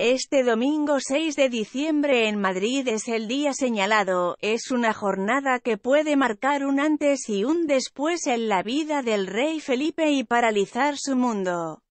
Este domingo 6 de diciembre en Madrid es el día señalado, es una jornada que puede marcar un antes y un después en la vida del rey Felipe y paralizar su mundo.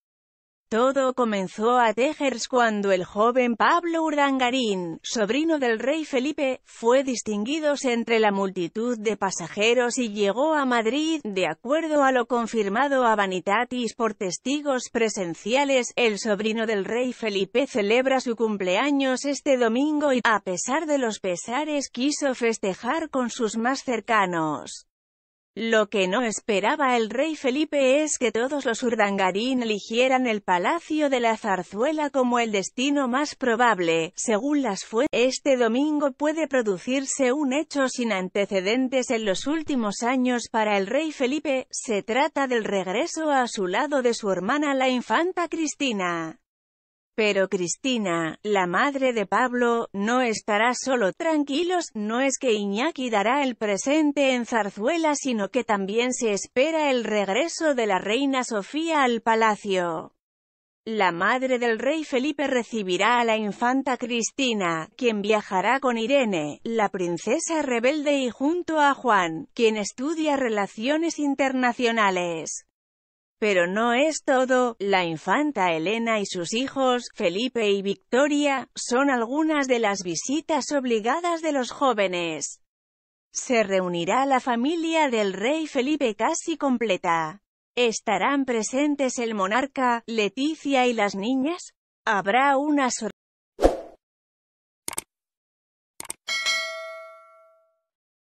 Todo comenzó a tejerse cuando el joven Pablo Urdangarín, sobrino del rey Felipe, fue distinguido entre la multitud de pasajeros y llegó a Madrid, de acuerdo a lo confirmado a Vanitatis por testigos presenciales, el sobrino del rey Felipe celebra su cumpleaños este domingo y, a pesar de los pesares, quiso festejar con sus más cercanos. Lo que no esperaba el rey Felipe es que todos los Urdangarín eligieran el Palacio de la Zarzuela como el destino más probable. Según las fuentes, este domingo puede producirse un hecho sin antecedentes en los últimos años para el rey Felipe. Se trata del regreso a su lado de su hermana la infanta Cristina. Pero Cristina, la madre de Pablo, no estará solo. Tranquilos, no es que Iñaki dará el presente en Zarzuela sino que también se espera el regreso de la reina Sofía al palacio. La madre del rey Felipe recibirá a la infanta Cristina, quien viajará con Irene, la princesa rebelde y junto a Juan, quien estudia relaciones internacionales. Pero no es todo, la infanta Elena y sus hijos, Felipe y Victoria, son algunas de las visitas obligadas de los jóvenes. Se reunirá la familia del rey Felipe casi completa. ¿Estarán presentes el monarca, Leticia y las niñas? ¿Habrá una sorpresa?